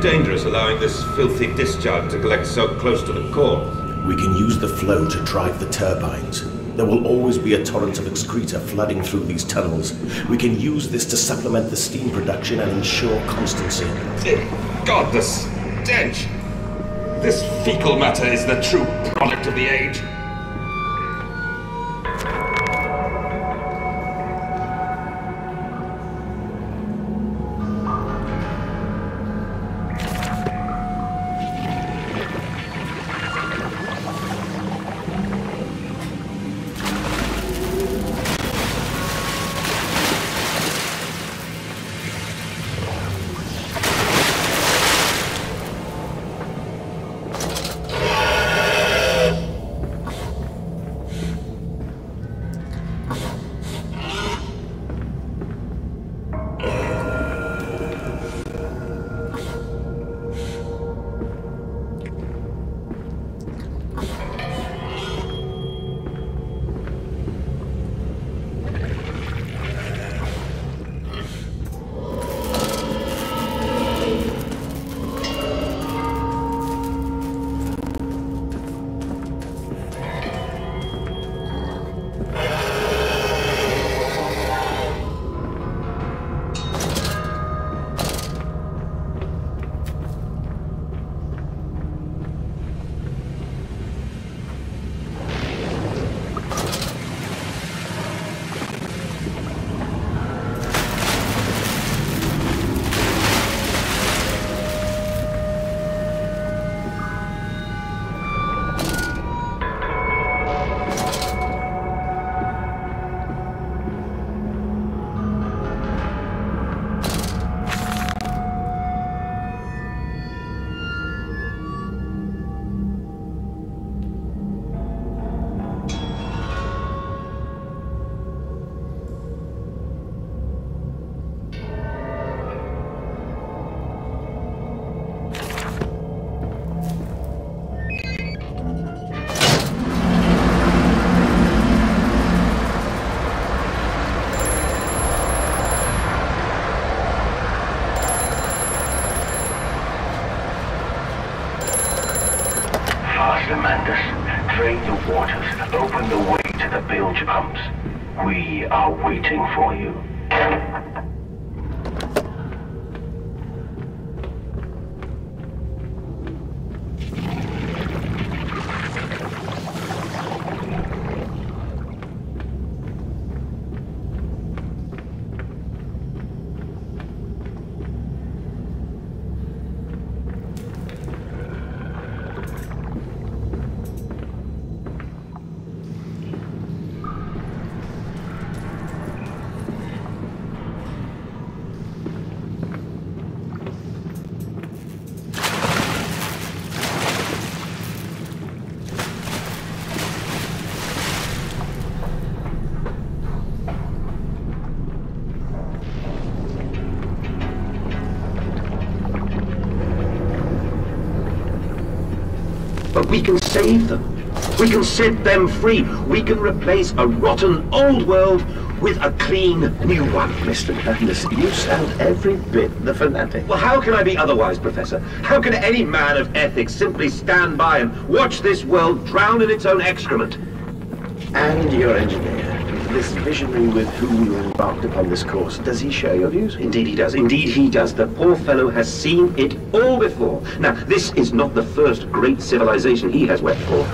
dangerous allowing this filthy discharge to collect so close to the core? We can use the flow to drive the turbines. There will always be a torrent of excreta flooding through these tunnels. We can use this to supplement the steam production and ensure constancy. God, the stench! This fecal matter is the true product of the age. We can save them. We can set them free. We can replace a rotten old world with a clean new one. Mr. Mandus, you sound every bit the fanatic. Well, how can I be otherwise, Professor? How can any man of ethics simply stand by and watch this world drown in its own excrement? And your engineer, this visionary with whom you embarked upon this course, does he share your views? Indeed he does. Indeed he does. The poor fellow has seen it all before. Now, this is not the first great civilization he has wept for.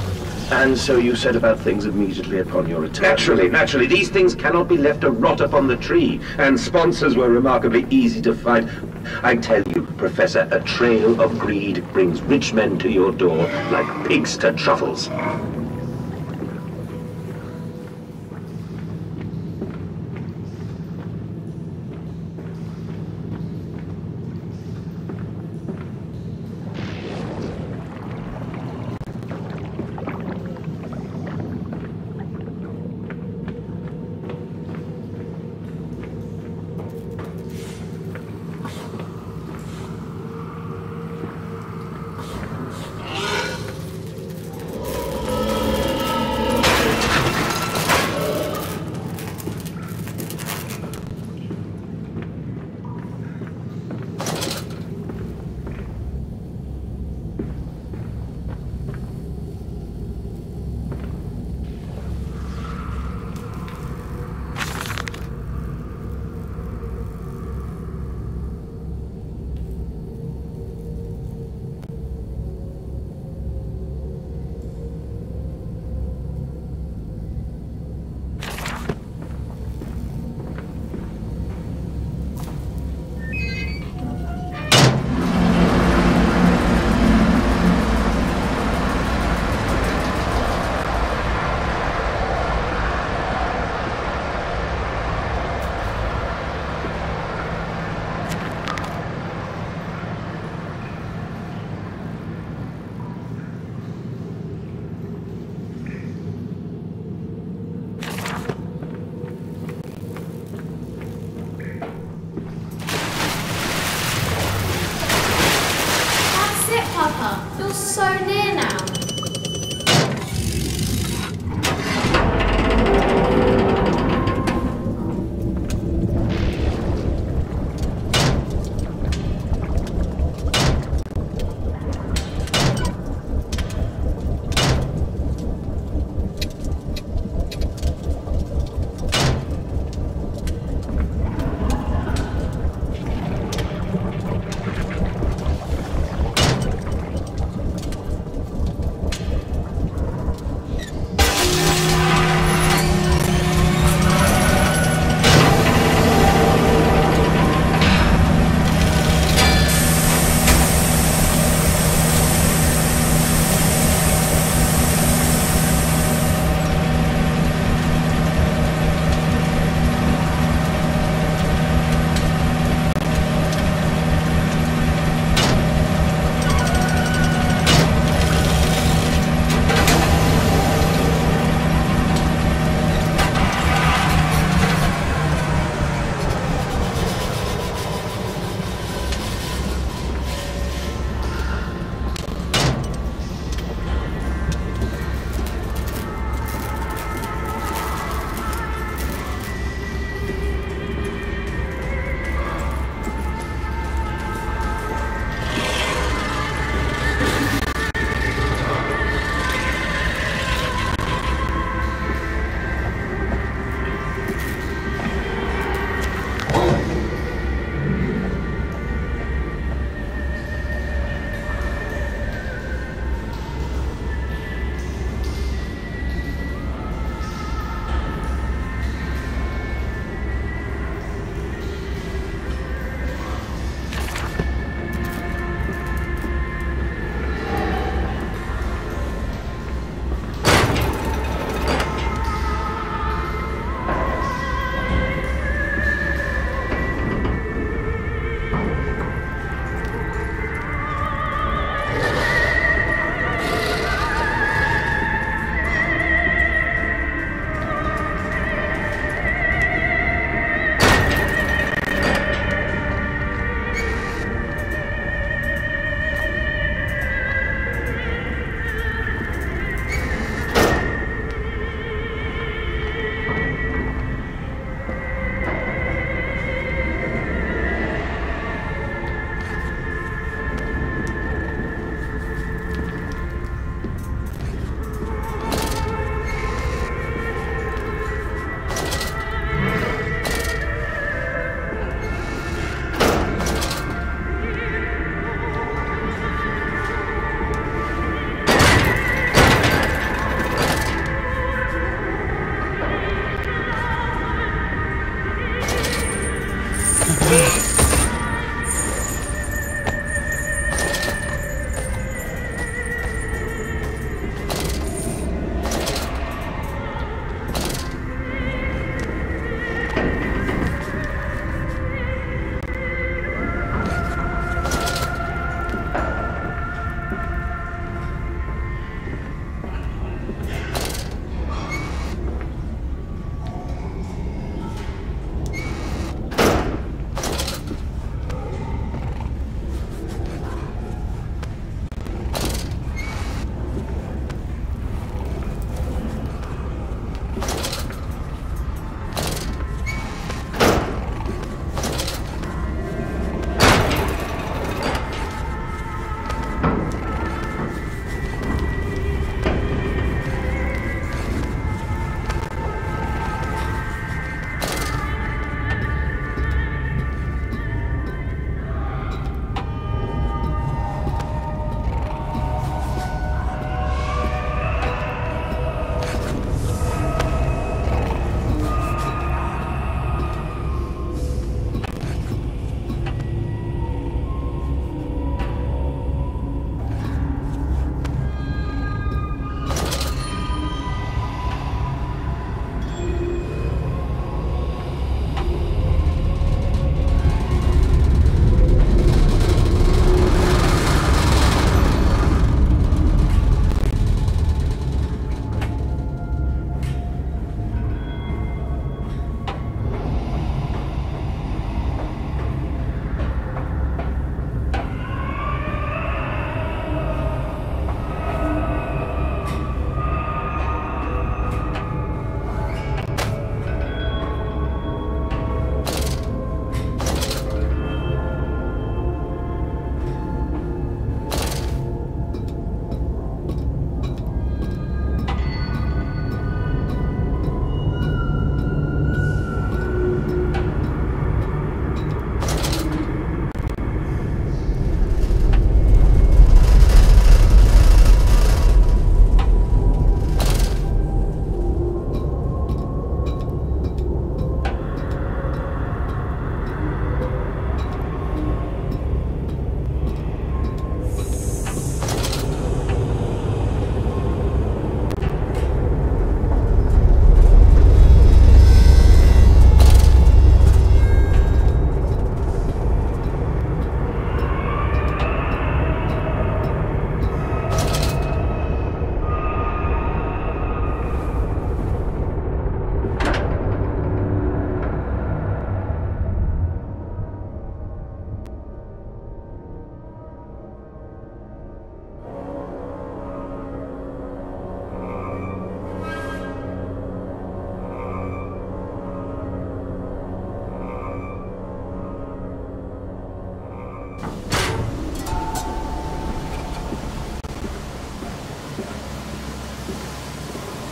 And so you set about things immediately upon your return? Naturally, naturally. These things cannot be left to rot upon the tree. And sponsors were remarkably easy to find. I tell you, Professor, a trail of greed brings rich men to your door like pigs to truffles.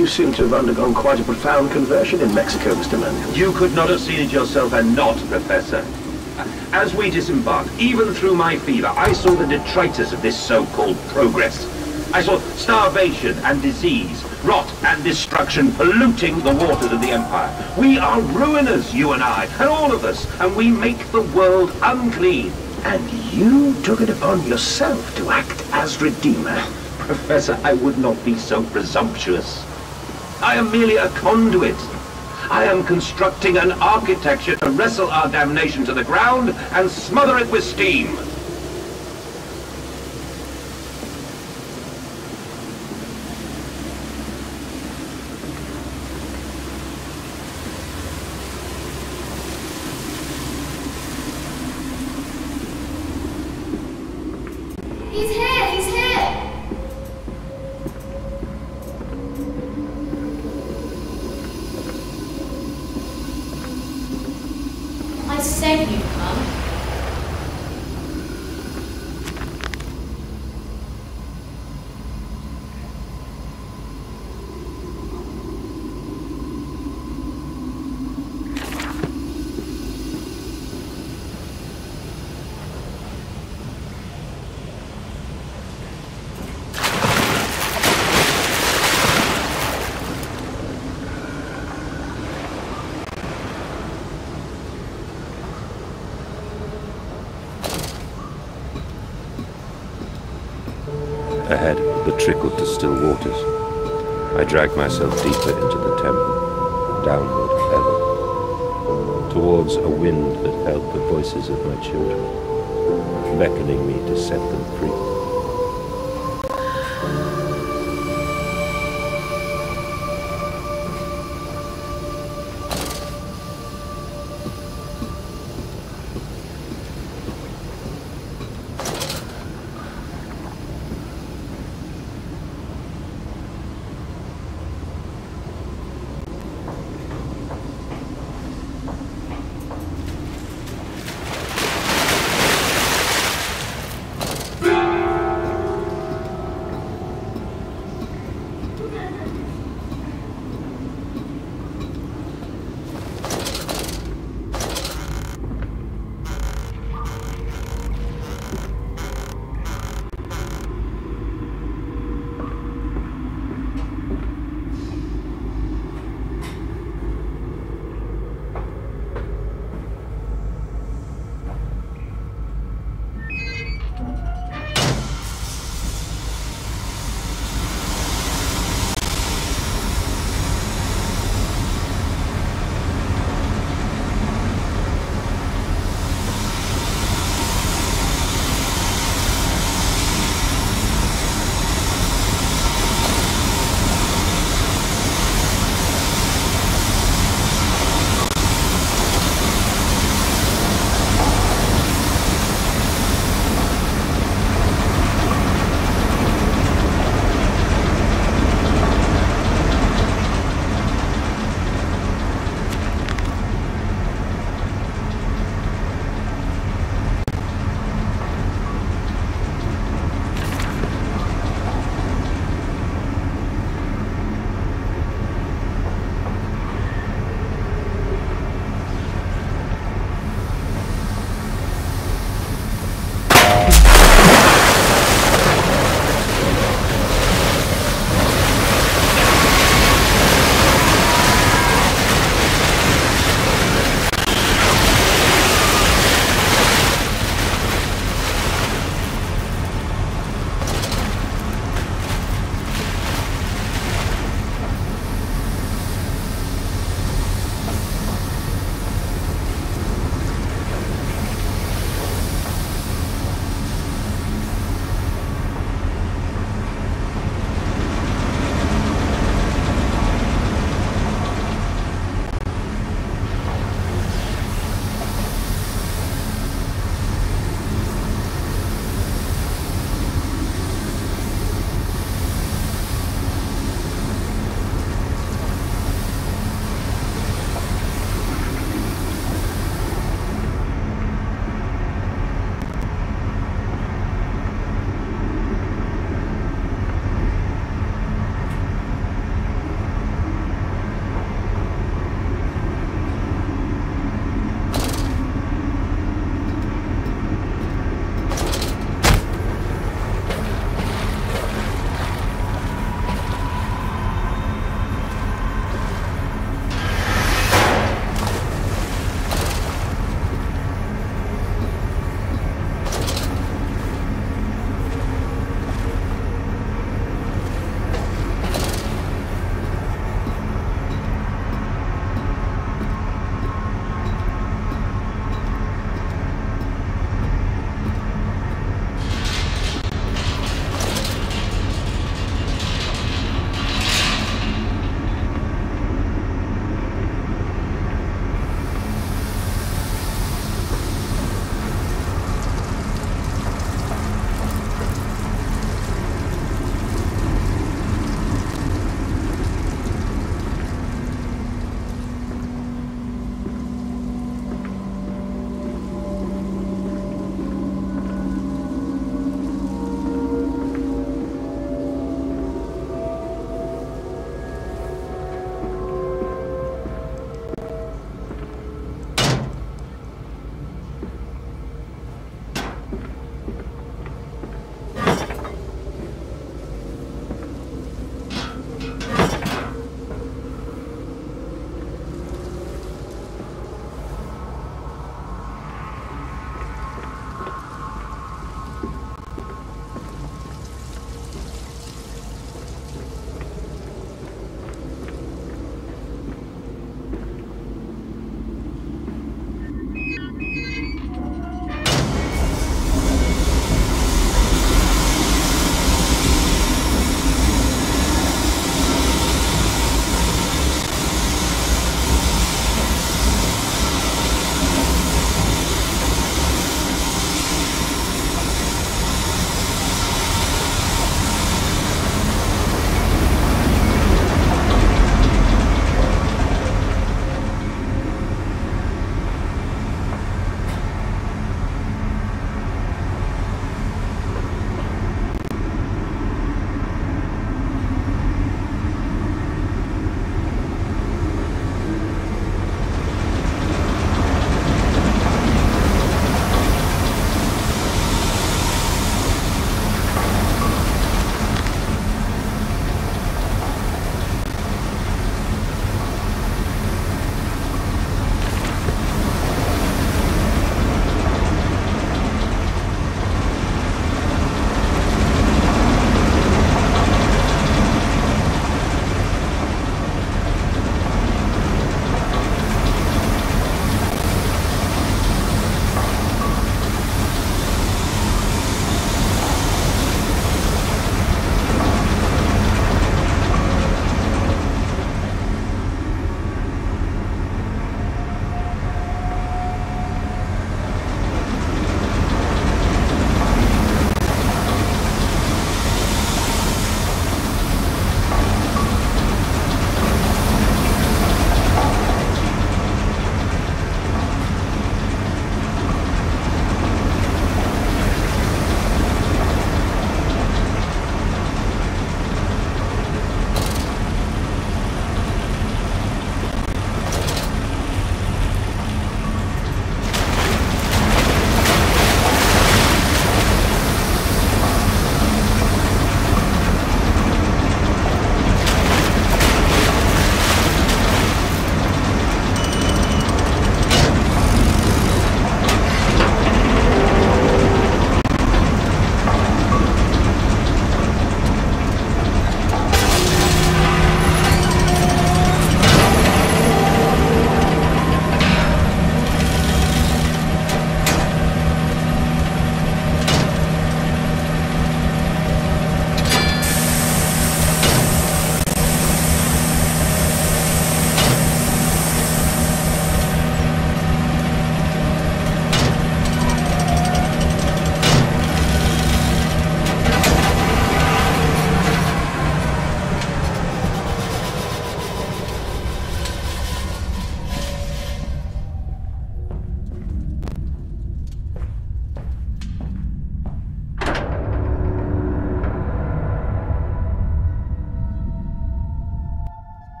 You seem to have undergone quite a profound conversion in Mexico, Mr. Mandus. You could not have seen it yourself and not, Professor. As we disembarked, even through my fever, I saw the detritus of this so-called progress. I saw starvation and disease, rot and destruction polluting the waters of the Empire. We are ruiners, you and I, and all of us, and we make the world unclean. And you took it upon yourself to act as Redeemer. Professor, I would not be so presumptuous. I am merely a conduit. I am constructing an architecture to wrestle our damnation to the ground and smother it with steam. He's here! Ahead, the trickle to still waters. I dragged myself deeper into the temple, downward ever, towards a wind that held the voices of my children, beckoning me to set them free.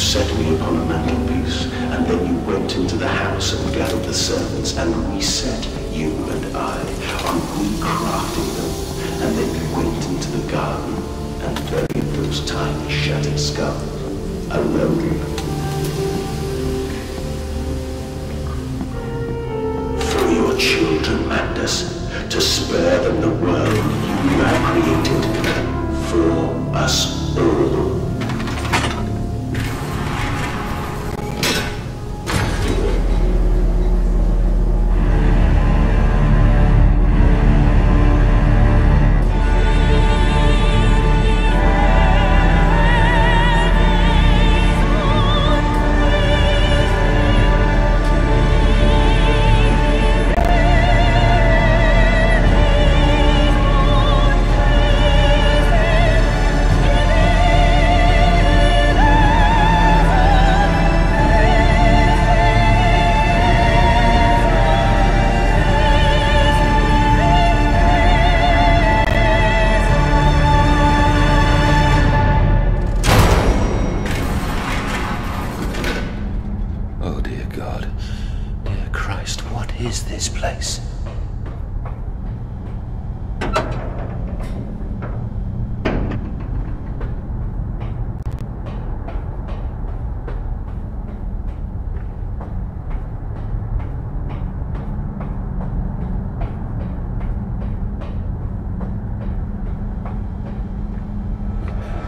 Mental mantelpiece, and then you went into the house and gathered the servants and reset you and I on recrafting them, and then you went into the garden and buried those tiny shattered skulls alone. For your children, Mandus, to spare them the world you have created for us all.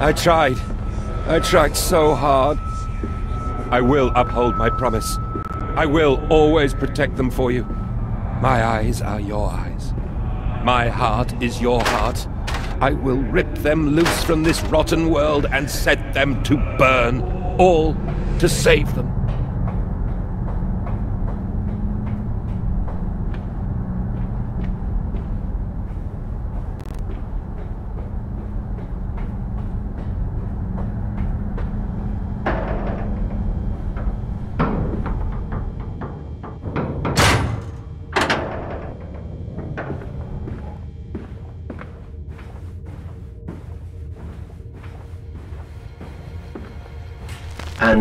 I tried. I tried so hard. I will uphold my promise. I will always protect them for you. My eyes are your eyes. My heart is your heart. I will rip them loose from this rotten world and set them to burn, all to save them.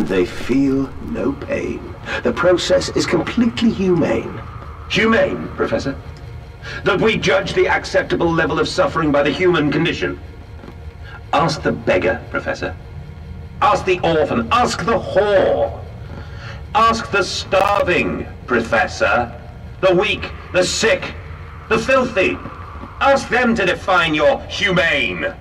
And they feel no pain. The process is completely humane. Humane, Professor? That we judge the acceptable level of suffering by the human condition? Ask the beggar, Professor. Ask the orphan. Ask the whore. Ask the starving, Professor. The weak, the sick, the filthy. Ask them to define your humane.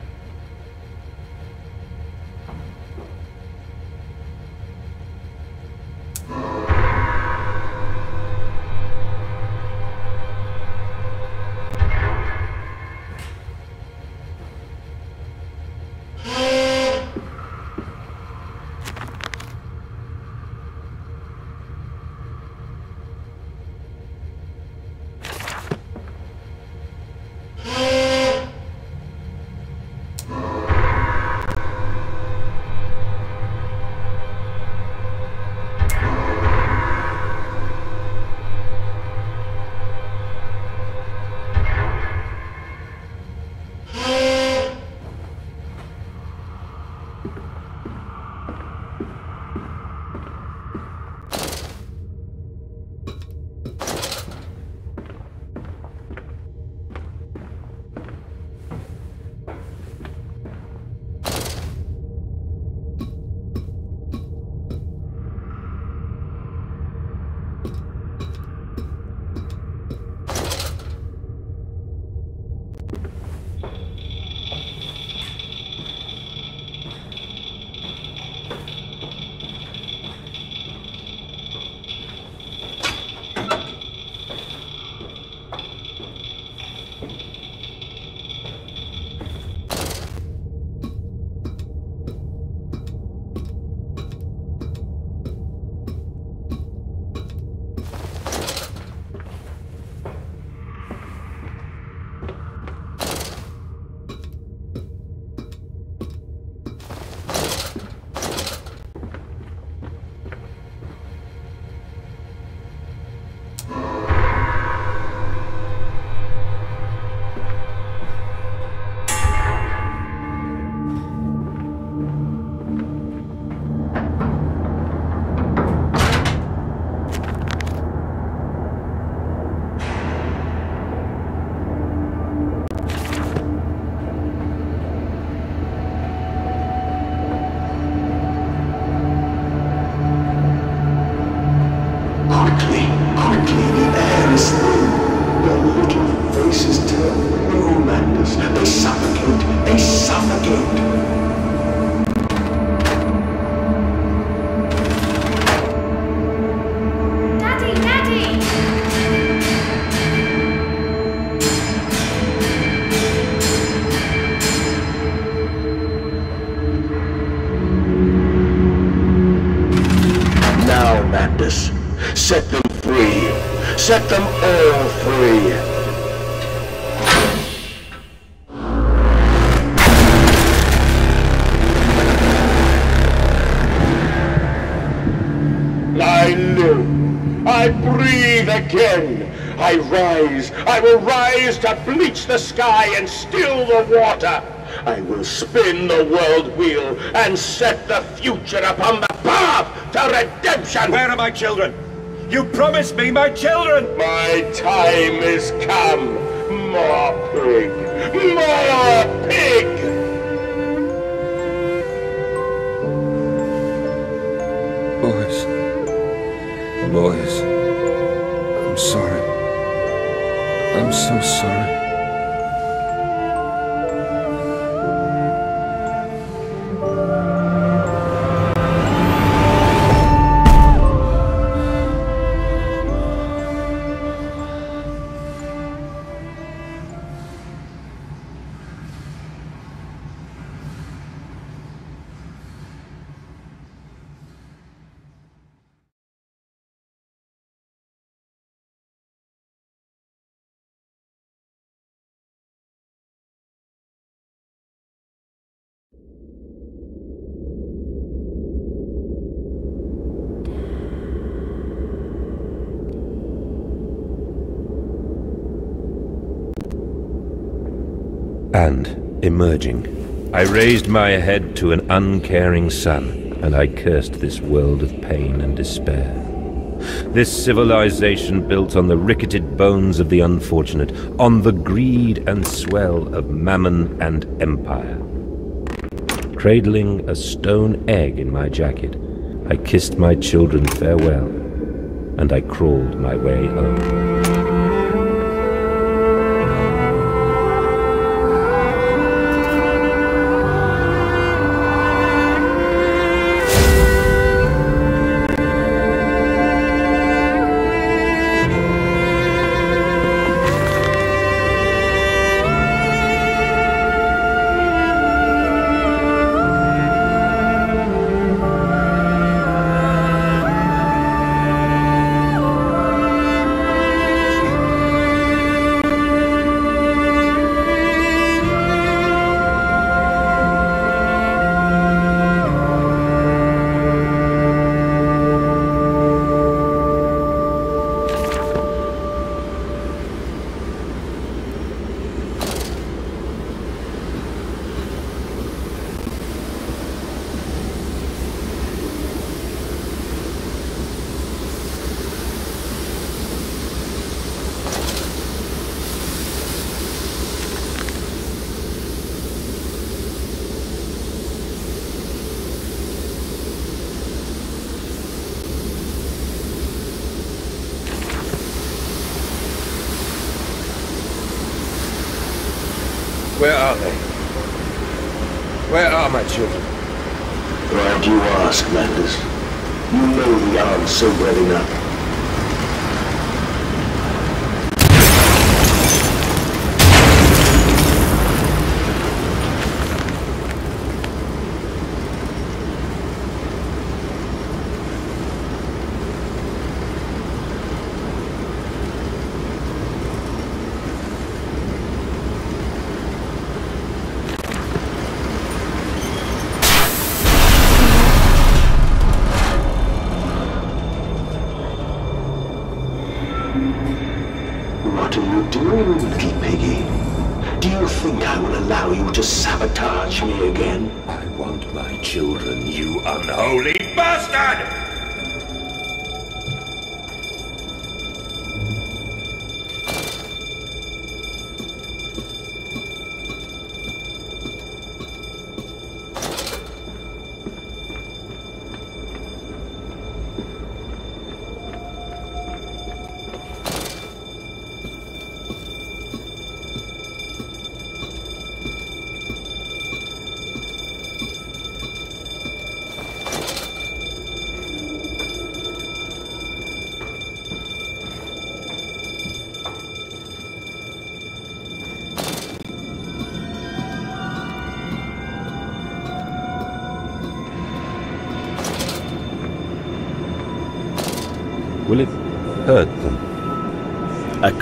They suffocate. To bleach the sky and still the water. I will spin the world wheel and set the future upon the path to redemption. Where are my children? You promised me my children! My time is come. More pig. More pig. So sorry. And, emerging, I raised my head to an uncaring sun, and I cursed this world of pain and despair. This civilization built on the ricketed bones of the unfortunate, on the greed and swell of mammon and empire. Cradling a stone egg in my jacket, I kissed my children farewell, and I crawled my way home. To sabotage me again? I want my children, you unholy bastard!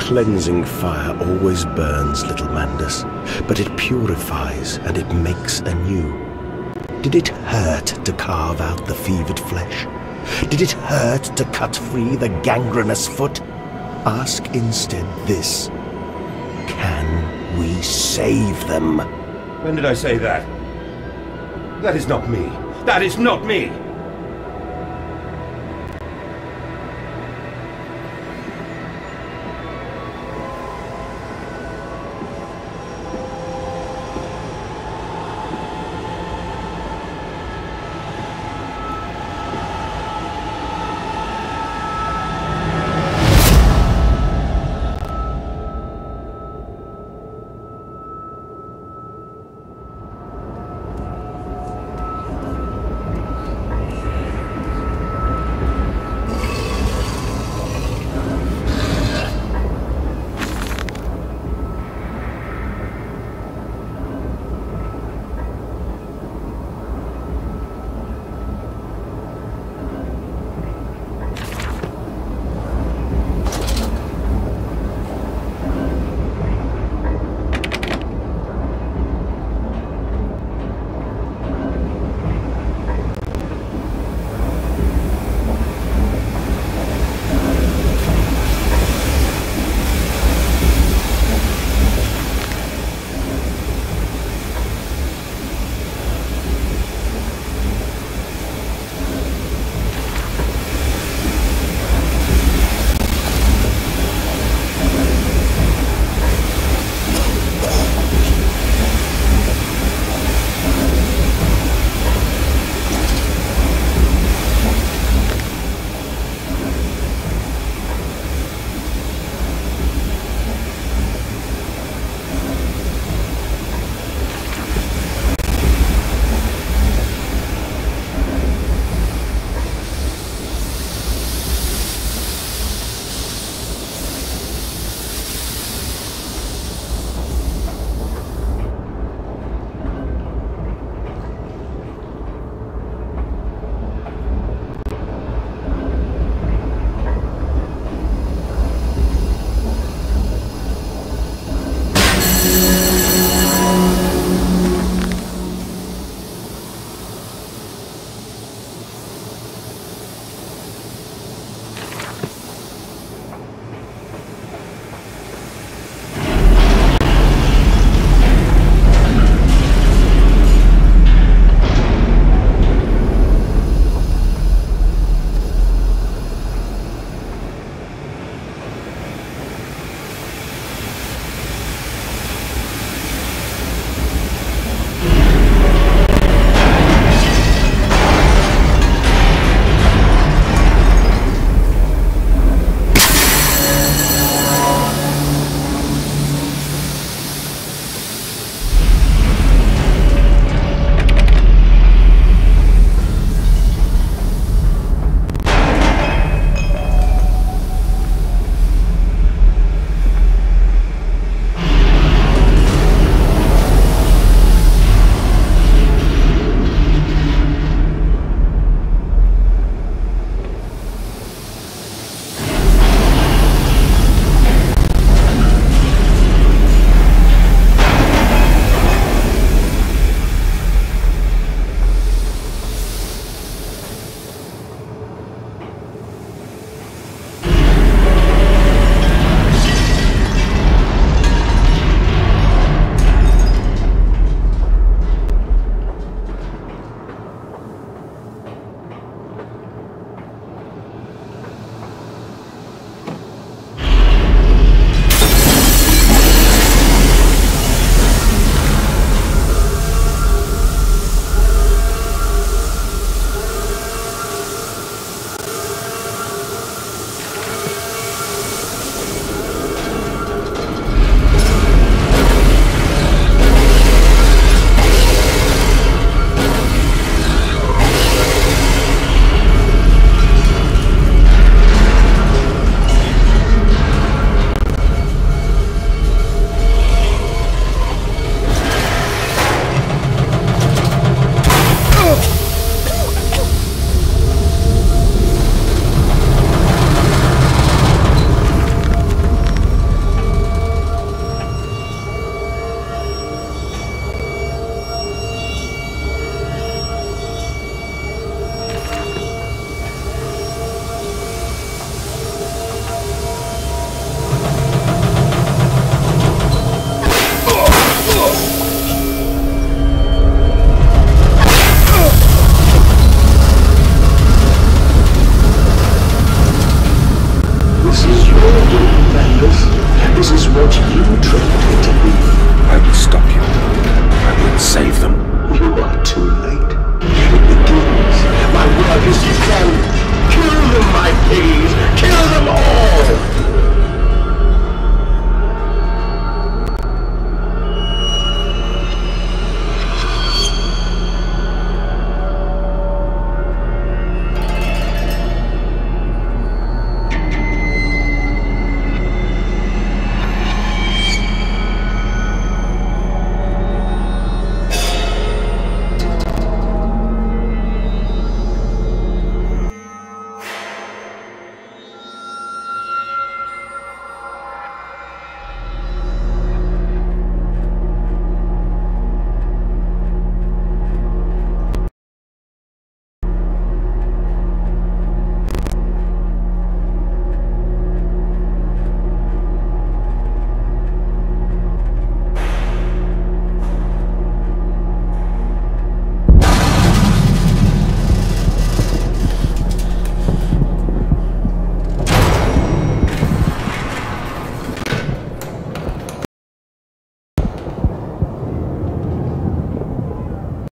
Cleansing fire always burns, little Mandus, but it purifies and it makes anew. Did it hurt to carve out the fevered flesh? Did it hurt to cut free the gangrenous foot? Ask instead this. Can we save them? When did I say that? That is not me. That is not me.